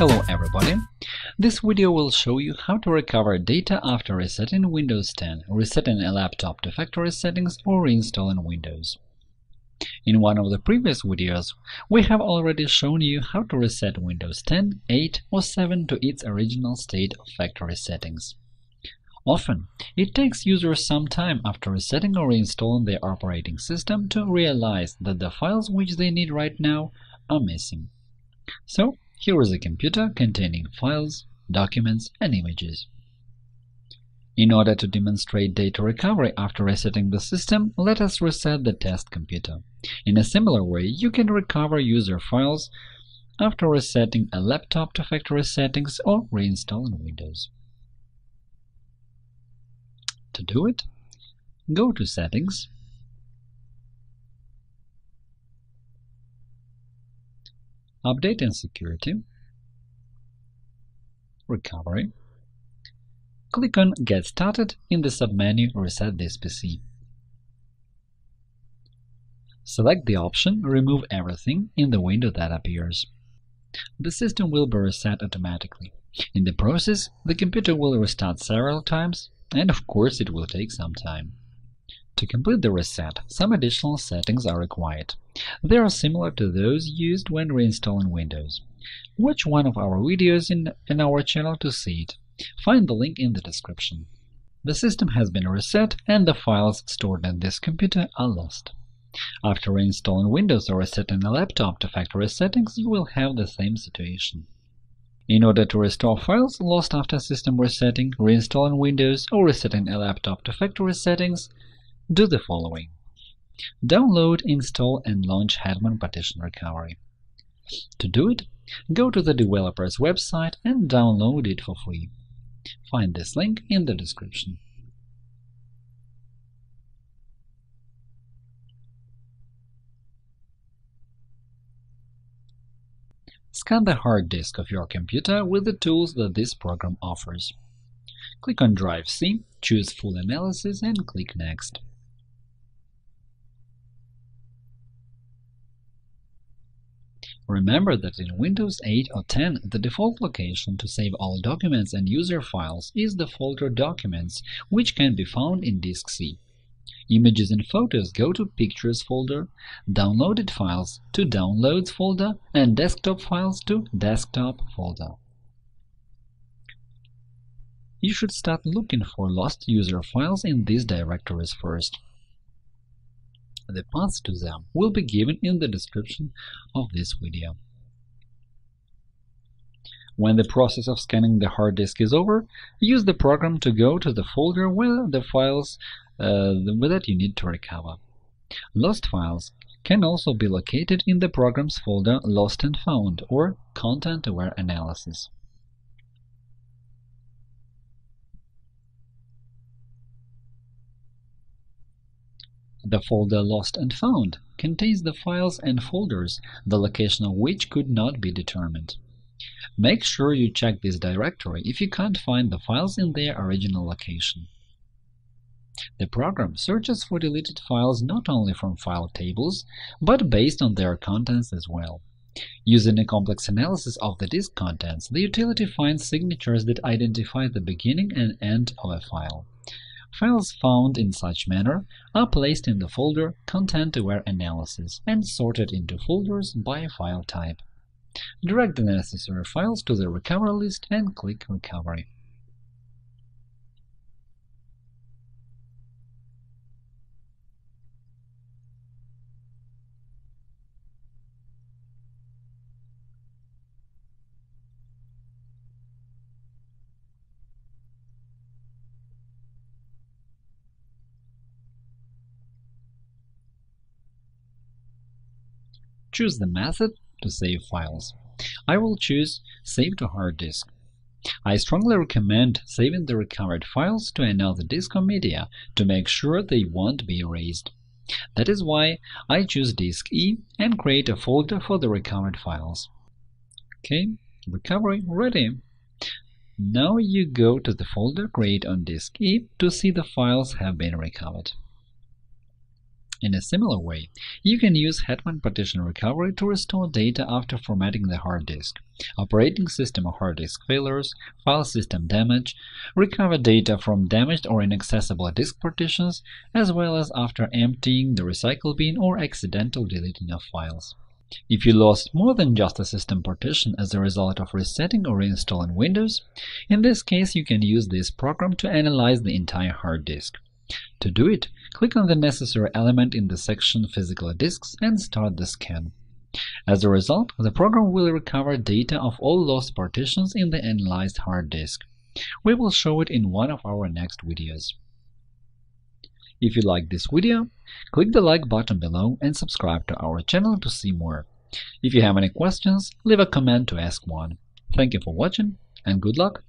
Hello everybody! This video will show you how to recover data after resetting Windows 10, resetting a laptop to factory settings or reinstalling Windows. In one of the previous videos, we have already shown you how to reset Windows 10, 8 or 7 to its original state of factory settings. Often, it takes users some time after resetting or reinstalling their operating system to realize that the files which they need right now are missing. So, here is a computer containing files, documents, and images. In order to demonstrate data recovery after resetting the system, let us reset the test computer. In a similar way, you can recover user files after resetting a laptop to factory settings or reinstalling Windows. To do it, go to Settings, Update and Security, Recovery. Click on Get Started in the submenu Reset this PC. Select the option Remove everything in the window that appears. The system will be reset automatically. In the process, the computer will restart several times, and of course it will take some time. To complete the reset, some additional settings are required. They are similar to those used when reinstalling Windows. Watch one of our videos in, in our channel to see it. Find the link in the description. The system has been reset and the files stored in this computer are lost. After reinstalling Windows or resetting a laptop to factory settings, you will have the same situation. In order to restore files lost after system resetting, reinstalling Windows, or resetting a laptop to factory settings, do the following. Download, install, and launch Hetman Partition Recovery. To do it, go to the developer's website and download it for free. Find this link in the description. Scan the hard disk of your computer with the tools that this program offers. Click on Drive C, choose Full Analysis and click Next. Remember that in Windows 8 or 10 the default location to save all documents and user files is the folder Documents, which can be found in Disk C. Images and photos go to Pictures folder, downloaded files to Downloads folder, and desktop files to Desktop folder. You should start looking for lost user files in these directories first. The paths to them will be given in the description of this video. When the process of scanning the hard disk is over, use the program to go to the folder with the files uh, that you need to recover. Lost files can also be located in the program's folder Lost and Found or Content-Aware Analysis. The folder Lost and Found contains the files and folders, the location of which could not be determined. Make sure you check this directory if you can't find the files in their original location. The program searches for deleted files not only from file tables, but based on their contents as well. Using a complex analysis of the disk contents, the utility finds signatures that identify the beginning and end of a file. Files found in such manner are placed in the folder Content-Aware Analysis and sorted into folders by file type. Drag the necessary files to the recovery list and click Recovery. Choose the method to save files. I will choose Save to hard disk. I strongly recommend saving the recovered files to another disk or media to make sure they won't be erased. That is why I choose Disk E and create a folder for the recovered files. OK, recovery ready. Now you go to the folder Create on Disk E to see the files have been recovered. In a similar way, you can use Hetman Partition Recovery to restore data after formatting the hard disk, operating system or hard disk failures, file system damage, recover data from damaged or inaccessible disk partitions, as well as after emptying the recycle bin or accidental deleting of files. If you lost more than just a system partition as a result of resetting or reinstalling Windows, in this case you can use this program to analyze the entire hard disk. To do it, click on the necessary element in the section Physical disks and start the scan. As a result, the program will recover data of all lost partitions in the analyzed hard disk. We will show it in one of our next videos. If you like this video, click the like button below and subscribe to our channel to see more. If you have any questions, leave a comment to ask one. Thank you for watching and good luck!